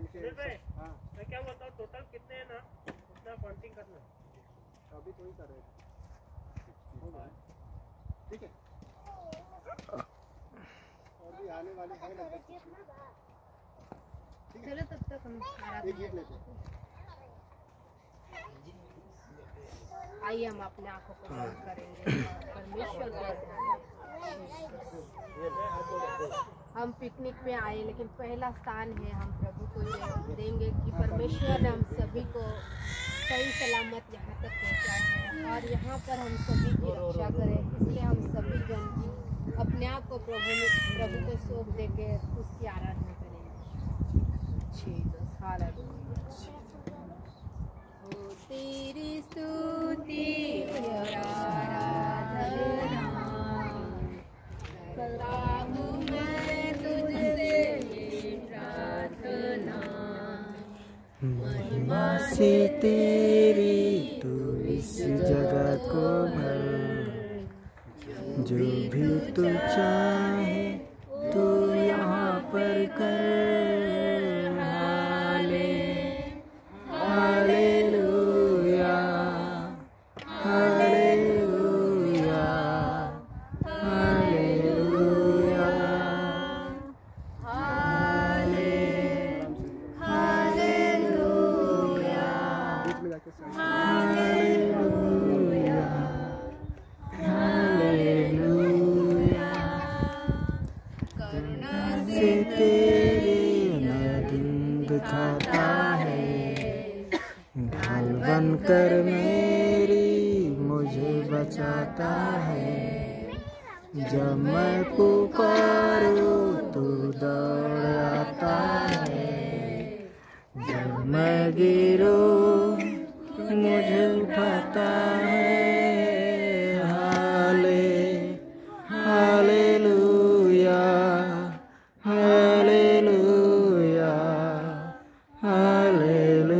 हाँ। मैं क्या बोलता हूँ टोटल कितने हैं ना? उतना काउंटिंग करना अभी तो ही कर रहे हो। ठीक है। और भी आने वाले हैं चलो तब तक हम हैं। आइए हम अपने आँखों को बंद करेंगे। परमेश्वर हम पिकनिक में आए लेकिन पहला स्थान है हम प्रभु को देंगे कि परमेश्वर ने हम सभी को सही सलामत यहाँ तक पहुँचाए हैं और यहाँ पर हम सभी की रक्षा करें। इसलिए हम सभी जन अपने आप को प्रभु में प्रभु को सौंप दे के उसकी आराधना करें. तेरी स्तुति से तेरी तू इस जगह को भर। जो भी तू चाहे, तू यहाँ पर कर। बनकर मेरी मुझे बचाता है जब मैं पुकारूं तू दौड़ आता है जब मैं गिरूं मुझे उठाता है हाले हालेलुया हालेलुया हालेलुया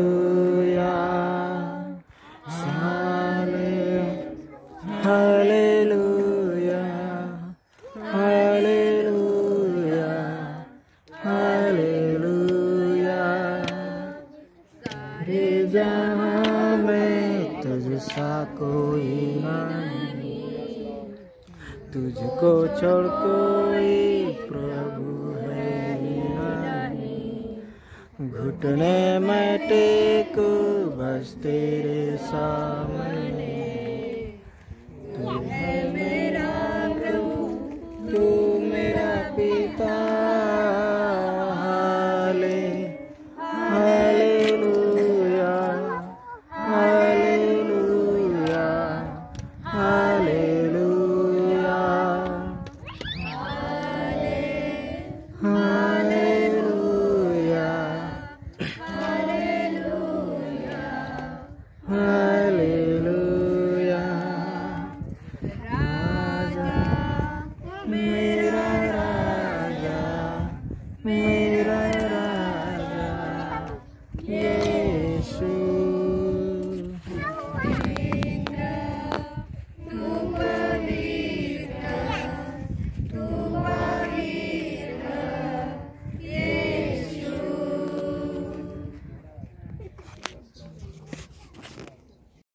हाले हालेलुया हालेलुया हालेलुया सारे जहां में तुझसा कोई नहीं। तुझको छोड़ कोई प्रभु है घुटने में टेको, बस तेरे सामने। तू है away.